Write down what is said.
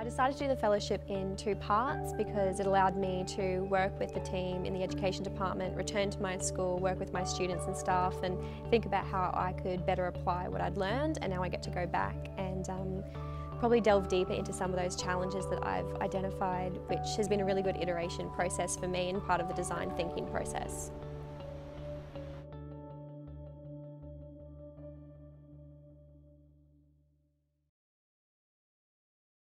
I decided to do the fellowship in two parts because it allowed me to work with the team in the education department, return to my school, work with my students and staff and think about how I could better apply what I'd learned and now I get to go back and um, probably delve deeper into some of those challenges that I've identified which has been a really good iteration process for me and part of the design thinking process.